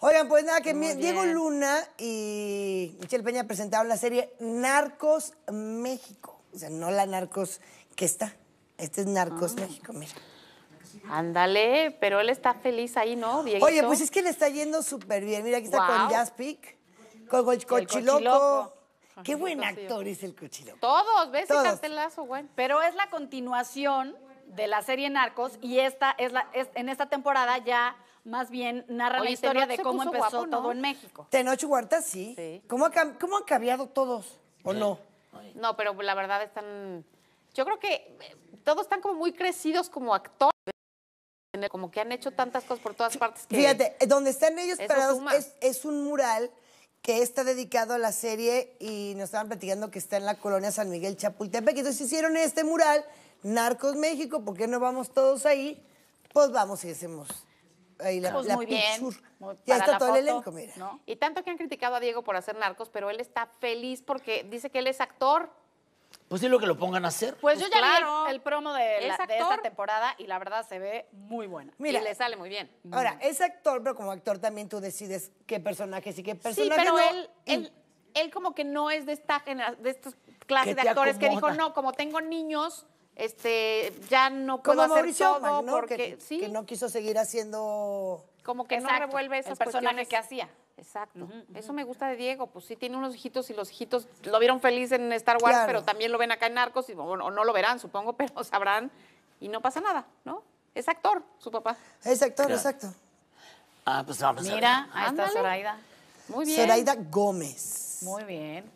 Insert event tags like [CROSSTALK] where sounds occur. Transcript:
Oigan, pues nada, que Muy Diego bien. Luna y Michelle Peña presentaron la serie Narcos México. O sea, no la Narcos que está. Este es Narcos Ah. México, mira. Ándale, pero él está feliz ahí, ¿no, Diego? Oye, pues es que le está yendo súper bien. Mira, aquí está con Guau. Jaspic, con Coch- Cochiloco. Cochiloco. Qué buen actor es el Cochiloco. Todos, ¿ves? Todos. Ese cartelazo, güey. Pero es la continuación de la serie Narcos y esta es la es- en esta temporada ya más bien narra la historia de cómo empezó guapo, ¿no? todo en México. Tenoch Huerta, sí. Sí. ¿Cómo, ha cómo han cambiado todos? ¿O no? No, pero la verdad están. Yo creo que eh, todos están como muy crecidos como actores. Como que han hecho tantas cosas por todas partes que. Fíjate, donde están ellos parados es, es un mural que está dedicado a la serie y nos estaban platicando que está en la colonia San Miguel Chapultepec. Entonces hicieron este mural, Narcos México, ¿por qué no vamos todos ahí? Pues vamos y hacemos ahí la, Pues la muy bien, muy- Ya está la todo el elenco, mira. ¿no? Y tanto que han criticado a Diego por hacer narcos, pero él está feliz porque dice que él es actor. Pues sí, lo que lo pongan a hacer. Pues, Pues yo ya claro. vi el, el promo de, la- Es de esta temporada y la verdad se ve muy buena. Mira. y le sale muy bien. Ahora, es actor, pero como actor también tú decides qué personajes y qué Sí, personajes pero no. él, Y- él, él como que no es de esta de estos clases de actores que dijo, no, como tengo niños, este, ya no puedo como hacer Mauricio todo porque que, sí, que no quiso seguir haciendo... como que no revuelve esas el personaje cuestiones. que hacía. Exacto. Eso me gusta de Diego, pues sí tiene unos hijitos y los hijitos lo vieron feliz en Star Wars, Claro. pero también lo ven acá en Narcos y o no lo verán, supongo, [LAUGHS] pero sabrán y no pasa nada, ¿no? Es actor, su papá. Es actor, Claro. exacto. Ah, pues vamos a ver. Mira, ahí está Ándale. Zoraida. Muy bien. Zoraida Gómez. Muy bien.